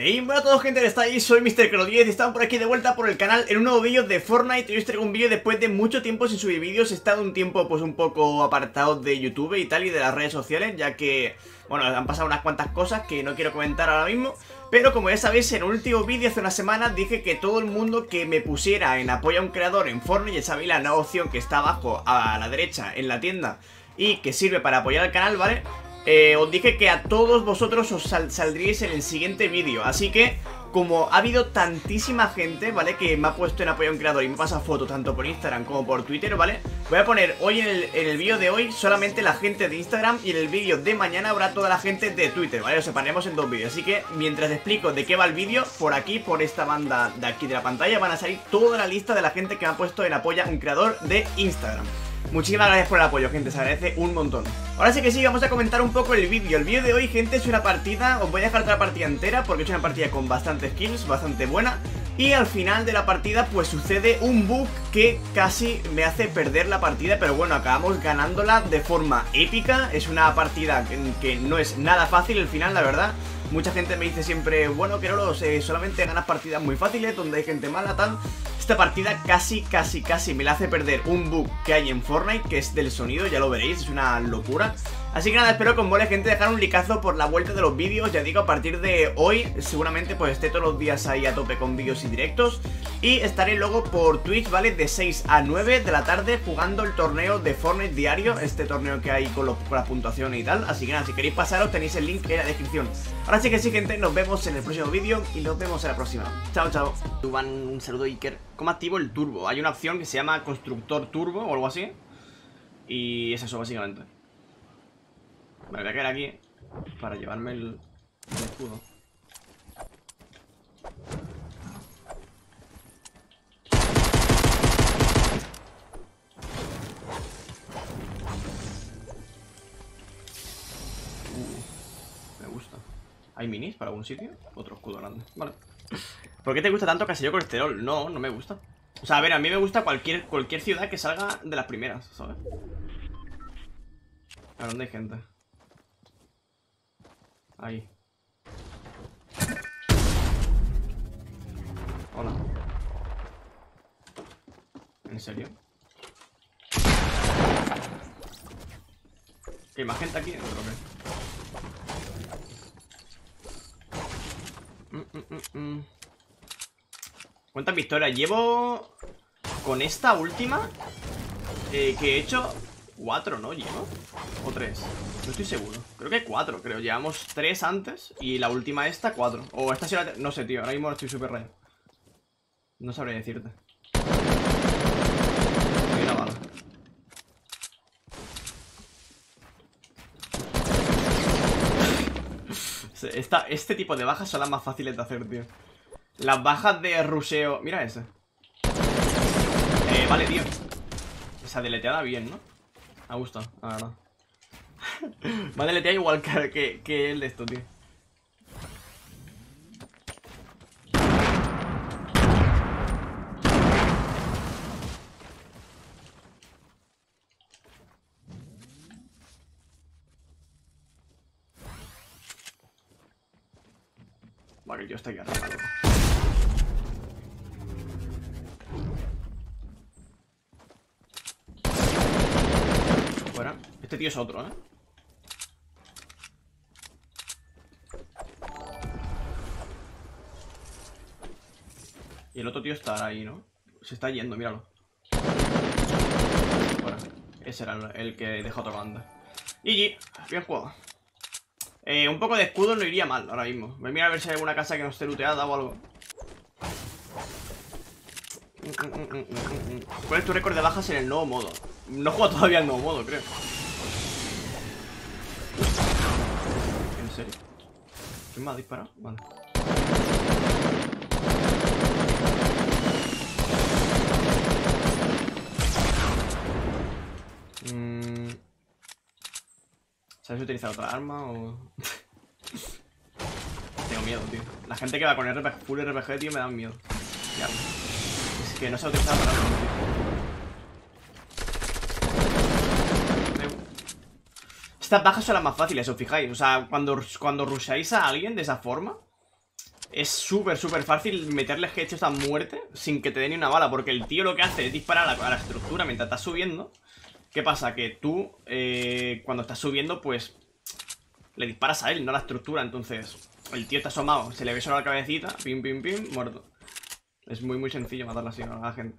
Hey, bueno a todos gente, estáis? Soy Mr. 10 y estamos por aquí de vuelta por el canal en un nuevo vídeo de Fortnite Hoy os traigo un vídeo después de mucho tiempo sin subir vídeos He estado un tiempo pues un poco apartado de YouTube y tal y de las redes sociales Ya que, bueno, han pasado unas cuantas cosas que no quiero comentar ahora mismo Pero como ya sabéis, en el último vídeo hace una semana dije que todo el mundo que me pusiera en apoyo a un creador en Fortnite Ya sabéis la nueva opción que está abajo a la derecha en la tienda Y que sirve para apoyar al canal, ¿vale? Eh, os dije que a todos vosotros os saldríais en el siguiente vídeo Así que, como ha habido tantísima gente, ¿vale? Que me ha puesto en apoyo a un creador y me pasa fotos tanto por Instagram como por Twitter, ¿vale? Voy a poner hoy en el, vídeo de hoy solamente la gente de Instagram Y en el vídeo de mañana habrá toda la gente de Twitter, ¿vale? Os separaremos en dos vídeos Así que, mientras explico de qué va el vídeo, por aquí, por esta banda de aquí de la pantalla Van a salir toda la lista de la gente que me ha puesto en apoyo a un creador de Instagram Muchísimas gracias por el apoyo, gente, se agradece un montón. Ahora sí que sí, vamos a comentar un poco el vídeo. El vídeo de hoy, gente, es una partida Os voy a dejar otra partida entera porque es una partida con bastantes kills, bastante buena Y al final de la partida, pues sucede un bug que casi me hace perder la partida Pero bueno, acabamos ganándola de forma épica. Es una partida que, no es nada fácil el final, la verdad Mucha gente me dice siempre, bueno, que no lo sé, solamente ganas partidas muy fáciles donde hay gente mala, tal esta partida casi, casi, casi me la hace perder un bug que hay en Fortnite, que es del sonido, ya lo veréis, es una locura. Así que nada, espero con mole gente dejar un likazo por la vuelta de los vídeos. Ya digo, a partir de hoy seguramente pues esté todos los días ahí a tope con vídeos y directos. Y estaré luego por Twitch, ¿vale? De 6 a 9 de la tarde jugando el torneo de Fortnite diario Este torneo que hay con, los, con las puntuaciones y tal. Así que nada, si queréis pasaros tenéis el link en la descripción. Ahora sí que sí gente, nos vemos en el próximo vídeo y nos vemos en la próxima. Chao, chao. Tuban, un saludo Iker. ¿Cómo activo el turbo? Hay una opción que se llama constructor turbo o algo así. Y es eso básicamente me voy a quedar aquí para llevarme el, escudo. Uh, me gusta. ¿Hay minis para algún sitio? Otro escudo grande. Vale. ¿Por qué te gusta tanto Casillo Colesterol? No, no me gusta. O sea, a ver, a mí me gusta cualquier, cualquier ciudad que salga de las primeras, ¿sabes? ¿A dónde hay gente? Ahí. Hola. ¿En serio? ¿Qué más gente aquí dentro qué? Mm, mm, mm, ¿Cuántas victorias? Llevo... Con esta última eh, Que he hecho Cuatro, ¿no? ¿Llevo? ¿O tres? No estoy seguro. Creo que cuatro, creo. Llevamos tres antes Y la última esta, cuatro. O esta será... No sé, tío Ahora mismo estoy súper rayo No sabré decirte. Bala Esta, este tipo de bajas son las más fáciles de hacer, tío. Las bajas de ruseo Mira ese Eh, vale, tío. Esa deleteada bien, ¿no? Me gusta, la verdad. Madre, te igual que, que el de esto, tío. Vale, yo estoy aquí arriba, Tío es otro, ¿eh? Y el otro tío está ahí, ¿no? Se está yendo, míralo. Bueno, ese era el que dejó otra banda. GG, bien jugado. Eh, Un poco de escudo no iría mal ahora mismo. Voy a mirar a ver si hay alguna casa que no esté looteada o algo. ¿Cuál es tu récord de bajas en el nuevo modo? No juego todavía el nuevo modo, creo serio? ¿Quién me ha disparado? Vale. Mm. ¿Sabes utilizar otra arma o...? Tengo miedo, tío. La gente que va con RPG, full RPG, tío, me da miedo. Es que no sé utilizar otra arma, tío. Estas bajas son las más fáciles, os fijáis. O sea, cuando, cuando rusháis a alguien de esa forma, es súper, súper fácil meterle headshots a muerte sin que te dé ni una bala, porque el tío lo que hace es disparar a la, estructura mientras estás subiendo. ¿Qué pasa? Que tú, eh, cuando estás subiendo, pues le disparas a él, no a la estructura. Entonces, el tío está asomado, se le ve solo la cabecita, pim, pim, pim, muerto. Es muy, muy sencillo matarlo así a la gente.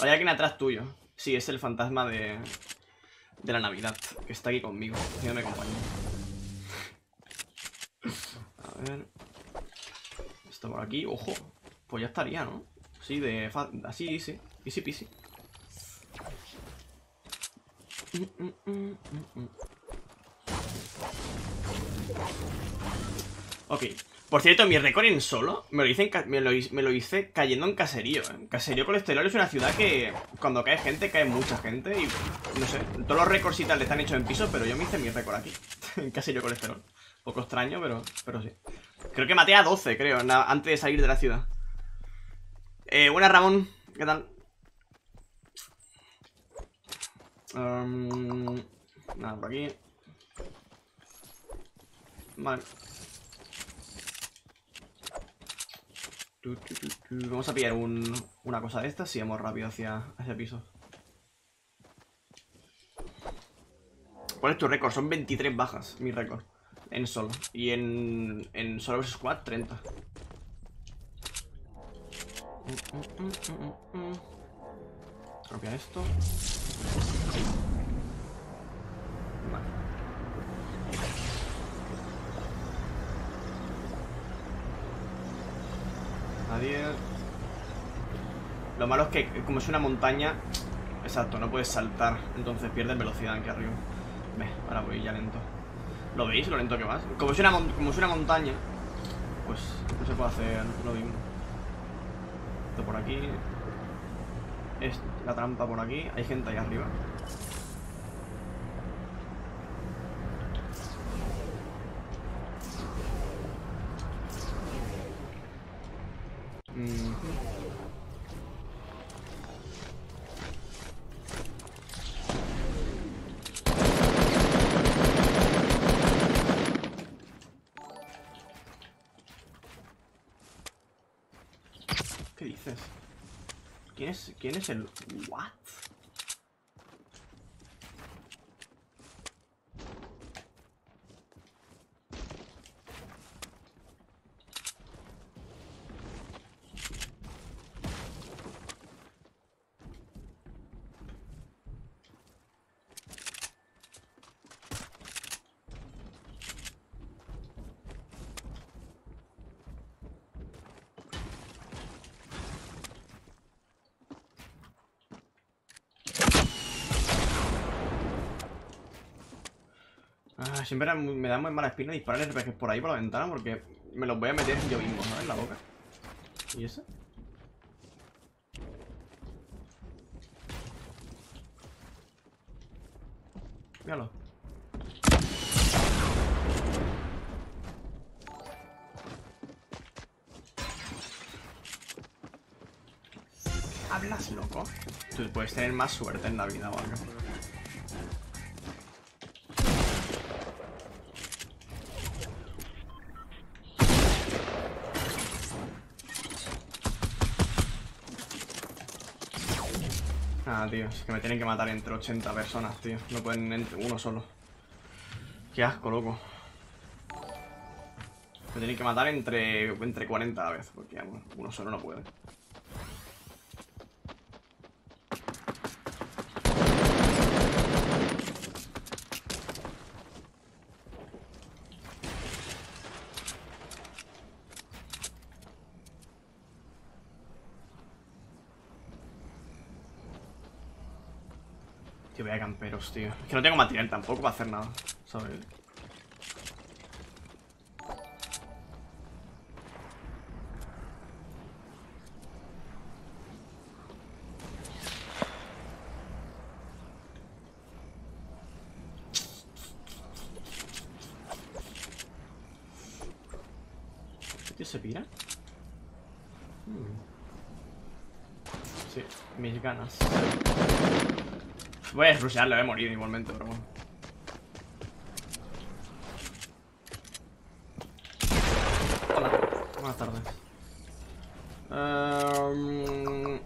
Hay alguien atrás tuyo. Sí, es el fantasma de, de la Navidad, que está aquí conmigo, haciéndome compañía. A ver... Está por aquí, ojo. Pues ya estaría, ¿no? Sí, de... Así, sí. Easy peasy. Ok. Por cierto, mi récord en solo me lo, hice cayendo en Caserío. ¿eh? Caserío Colesterol es una ciudad que cuando cae gente, cae mucha gente. Y no sé, todos los récords y tal están hechos en piso, pero yo me hice mi récord aquí. en Caserío Colesterol. Poco extraño, pero, pero sí. Creo que maté a 12, creo, antes de salir de la ciudad. Eh, buenas, Ramón. ¿Qué tal? Um, nada, por aquí. Vale. Vamos a pillar un, una cosa de estas y vamos rápido hacia, hacia piso. ¿Cuál es tu récord? Son 23 bajas, mi récord. En solo. Y en, en solo squad, 30. Copia esto. Nadie. Lo malo es que como es una montaña, exacto, no puedes saltar, entonces pierdes velocidad aquí arriba. Ve, ahora voy ya lento. ¿Lo veis? Lo lento que vas. Como es una, como es una montaña, pues no se puede hacer lo mismo. Esto por aquí. Es la trampa por aquí. Hay gente ahí arriba. Dices? ¿Quién es, quién es el... ¿What? Siempre me da muy mala espina disparar RPGs por ahí por la ventana porque me los voy a meter yo mismo, ¿no? En la boca. ¿Y eso? Míralo. ¿Hablas, loco? Tú puedes tener más suerte en la vida o Ah, tío, es que me tienen que matar entre 80 personas, tío. No pueden entre uno solo. Qué asco, loco. Me tienen que matar entre, entre 40 a la vez, porque uno solo no puede. Que vea camperos, Es que no tengo material tampoco para hacer nada, ¿sabes? ¿Este se pira? Hmm. Sí, mis ganas. Voy a rushearlo, voy a morir igualmente, pero bueno. Hola. Buenas tardes. Em,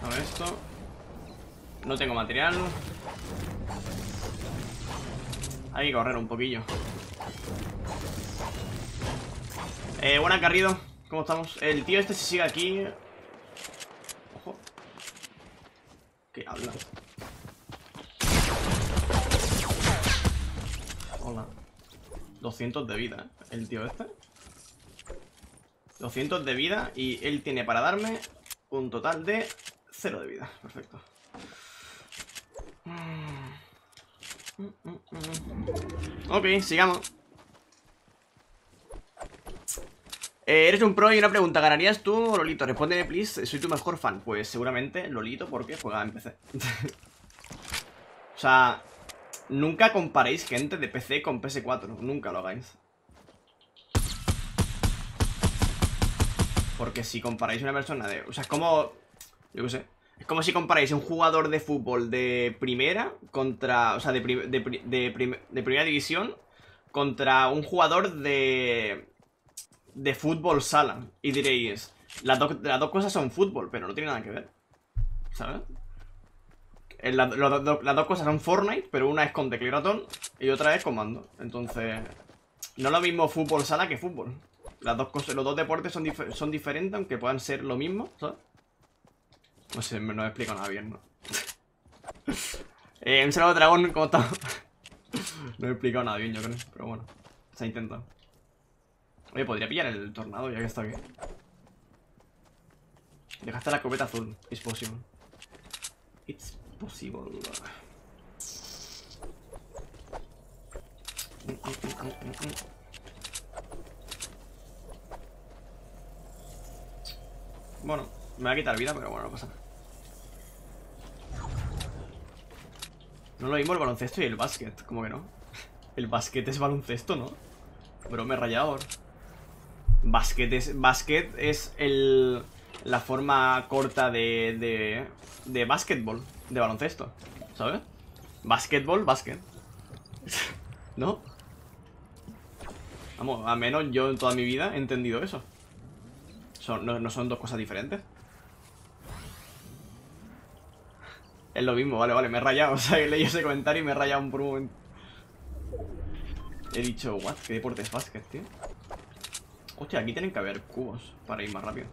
a ver esto. No tengo material. Hay que correr un poquillo. Eh, buena Carrido. ¿Cómo estamos? El tío este se sigue aquí. Ojo. ¿Qué habla? Hola. 200 de vida, ¿eh? El tío este. 200 de vida y él tiene para darme un total de 0 de vida. Perfecto. Ok, sigamos. Eh, eres un pro y una pregunta, ¿ganarías tú Lolito? Respóndeme, please, soy tu mejor fan. Pues seguramente Lolito, porque juega en PC O sea, nunca comparéis gente de PC con PS4 Nunca lo hagáis. Porque si comparáis una persona de... O sea, es como... Yo qué sé Es como si comparáis un jugador de fútbol de primera Contra... O sea, de, de primera división Contra un jugador de de fútbol sala. Y diréis, las, las dos cosas son fútbol, pero no tiene nada que ver. ¿Sabes? las dos cosas son Fortnite, pero una es con teclado y otra es comando. Entonces, no es lo mismo fútbol sala que fútbol. Las dos cosas, los dos deportes son, son diferentes, aunque puedan ser lo mismo, ¿sabes? No sé, no he explicado nada bien, ¿no? eh, un saludo dragón, ¿cómo está? no he explicado nada bien, yo creo, pero bueno, se ha intentado. Oye, podría pillar el tornado ya que está aquí. Dejaste la copeta azul. It's possible. It's possible. Bueno, me va a quitar vida, pero bueno, no pasa nada. No lo mismo el baloncesto y el básquet, como que no. El básquet es baloncesto, ¿no? Pero me he rayado Basket es, basket es el, la forma corta de, de, de básquetbol, de baloncesto, ¿sabes? Básquetbol, básquet. ¿No? Vamos, al menos yo en toda mi vida he entendido eso. Son, no, no son dos cosas diferentes. Es lo mismo, vale, vale, me he rayado. O sea, he leído ese comentario y me he rayado por un momento. He dicho, what, ¿qué deporte es básquet, tío? Hostia, aquí tienen que haber cubos para ir más rápido.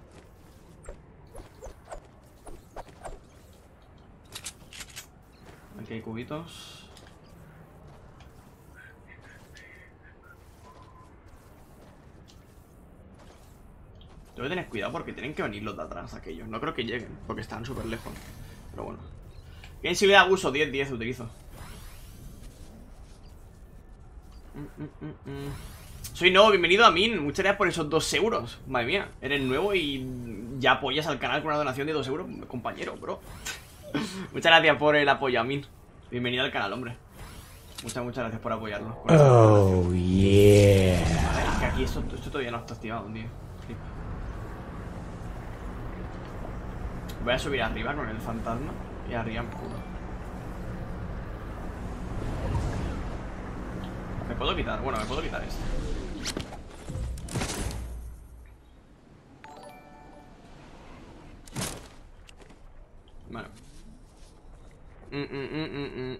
Aquí hay cubitos. Tengo que tener cuidado porque tienen que venir los de atrás aquellos. No creo que lleguen, porque están súper lejos. Pero bueno. Bien, si le uso, 10-10 utilizo. Mm, mm, mm, soy nuevo, bienvenido a Min. Muchas gracias por esos dos euros. Madre mía, eres nuevo y ya apoyas al canal con una donación de dos euros. Compañero, bro. muchas gracias por el apoyo a Min. Bienvenido al canal, hombre. Muchas, muchas gracias por apoyarlo. oh, yeah. es que aquí esto, todavía no está activado, tío. Voy a subir arriba con el fantasma y arriba en ¿Me puedo quitar? Bueno, me puedo quitar esto. Bueno. Mm, mm, mm,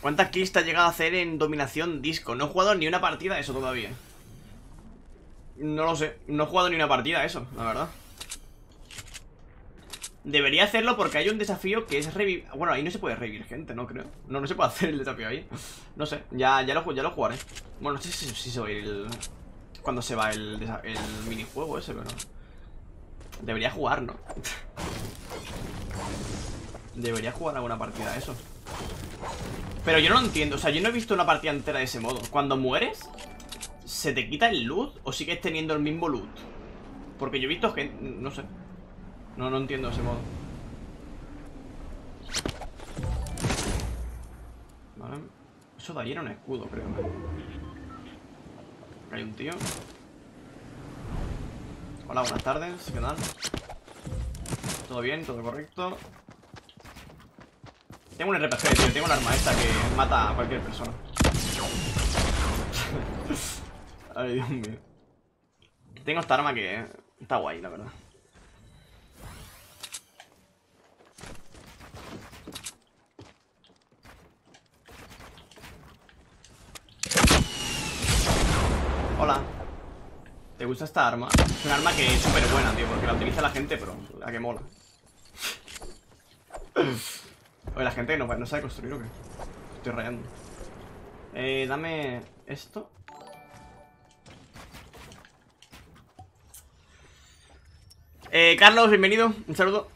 ¿Cuántas kills te has llegado a hacer en dominación disco? No he jugado ni una partida de eso todavía. No lo sé. No he jugado ni una partida de eso, la verdad. Debería hacerlo porque hay un desafío que es revivir... Bueno, ahí no se puede revivir gente, no creo. No, no se puede hacer el desafío ahí. No sé, ya, ya, lo, ya lo jugaré. Bueno, no sé si, se va a ir el... Cuando se va el, el minijuego ese, pero... Debería jugar, ¿no? Debería jugar alguna partida de eso. Pero yo no lo entiendo, o sea, yo no he visto una partida entera de ese modo. Cuando mueres, ¿se te quita el loot o sigues teniendo el mismo loot? Porque yo he visto gente... No sé. No, no entiendo ese modo. Vale. Eso de ahí era un escudo, creo. hay un tío. Hola, buenas tardes. ¿Qué tal? ¿Todo bien? ¿Todo correcto? Tengo un RPG, tío. Tengo un arma esta que mata a cualquier persona. Ay, Dios mío. Tengo esta arma que está guay, la verdad. Hola. ¿Te gusta esta arma? Es un arma que es súper buena, tío, porque la utiliza la gente, pero la que mola. Oye, la gente no, no sabe construir o qué. Estoy rayando. Eh, dame esto. Eh, Carlos, bienvenido. Un saludo.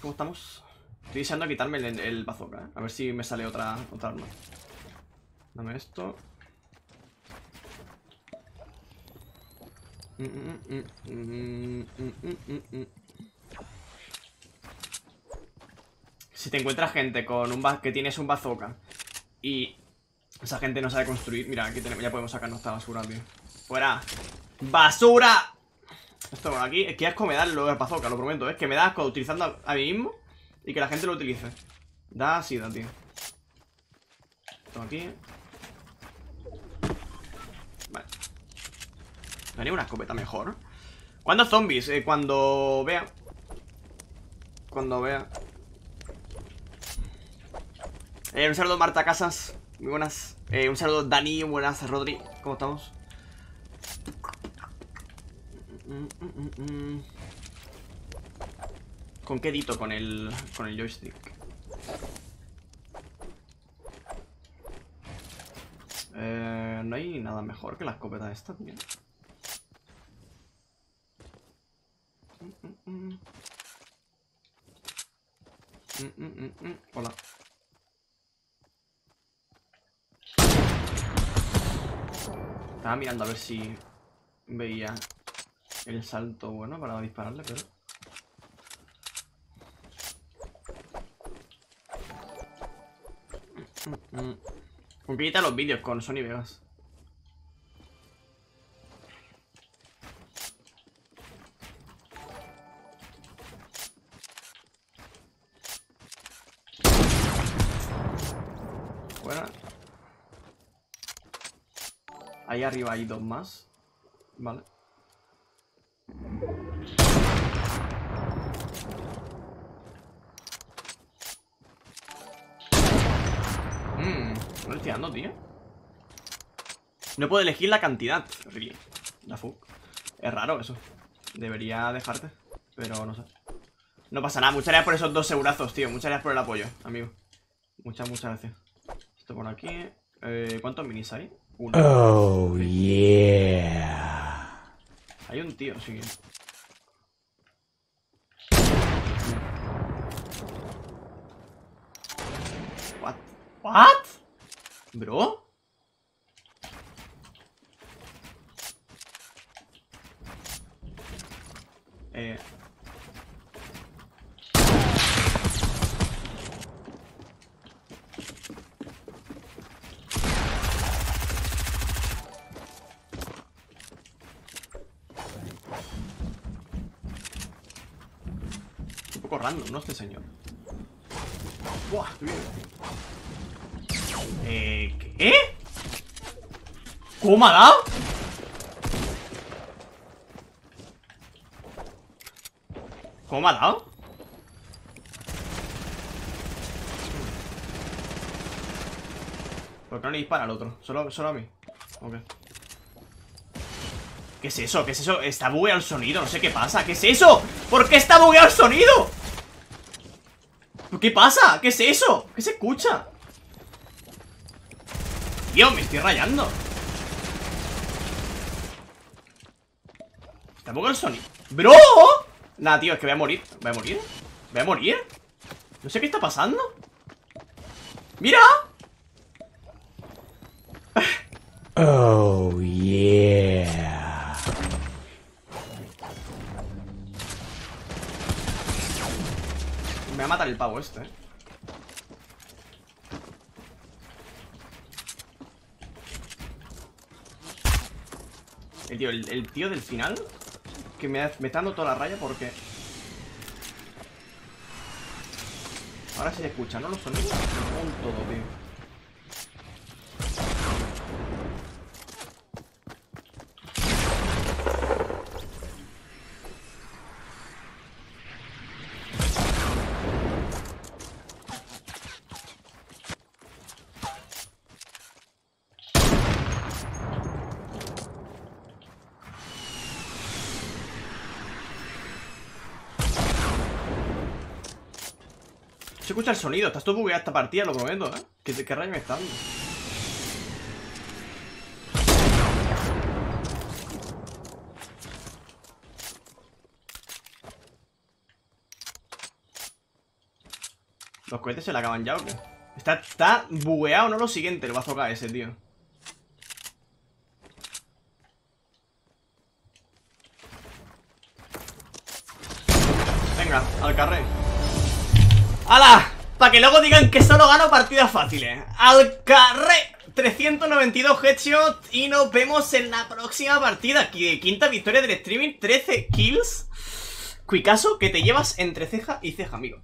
¿Cómo estamos? Estoy deseando quitarme el, bazooka, ¿eh? A ver si me sale otra, otra arma. Dame esto. Si te encuentras gente con un que tienes un bazooka y esa gente no sabe construir, mira, aquí tenemos, ya podemos sacarnos esta basura, tío. ¡Fuera! ¡Basura! Esto por aquí, es que asco me da lo bazooka, lo prometo, es que me da asco utilizando a, mí mismo y que la gente lo utilice. Da da, tío. Esto aquí. Tenía una escopeta mejor. ¿Cuándo zombies? Eh, cuando vea. Cuando vea. Eh, un saludo Marta Casas. Muy buenas. Eh, un saludo Dani. Buenas, Rodri. ¿Cómo estamos? ¿Con qué dito? Con el, con el joystick. No hay nada mejor que la escopeta esta, tío. Hola. Estaba mirando a ver si veía el salto bueno para dispararle, pero... ¿Con qué los vídeos con Sony Vegas? Arriba hay dos más. Vale. Mmm, no estoy dando, tío. No puedo elegir la cantidad. Fuck. Es raro eso. Debería dejarte. Pero no sé. No pasa nada. Muchas gracias por esos dos segurazos, tío. Muchas gracias por el apoyo, amigo. Muchas, muchas gracias. Esto por aquí. Eh, ¿Cuántos minis hay? Oh, yeah. Hay un tío, sí. What? What? Bro? Eh ¿no? Este señor. Buah, Eh, ¿qué? ¿Cómo me ha dado? ¿Cómo me ha dado? ¿Por qué no le dispara al otro? ¿Solo, solo a mí? Ok ¿Qué es eso? ¿Qué es eso? Está bugueado el sonido, no sé qué pasa ¿Qué es eso? ¿Por qué está bugueado el sonido? ¿Qué pasa? ¿Qué es eso? ¿Qué se escucha? Tío, me estoy rayando Está poco el sonido ¡Bro! Nah, tío, es que voy a morir ¿Voy a morir? ¿Voy a morir? No sé qué está pasando ¡Mira! Oh, yeah Me va a matar el pavo este, eh. El tío, el, tío del final Que me, está dando toda la raya porque Ahora se escucha, ¿no? Los sonidos Con todo, tío Se escucha el sonido, estás todo bugueado esta partida, lo prometo, ¿eh? ¿Qué, qué rayo me está dando? ¿Los cohetes se le acaban ya o qué? Está, está bugueado, no lo siguiente, el bazooka ese, tío. Venga, al carré. ¡Hala! Para que luego digan que solo gano partidas fáciles. ¡Al carré! 392 headshots y nos vemos en la próxima partida. Quinta victoria del streaming, 13 kills. Cuicaso que te llevas entre ceja y ceja, amigo.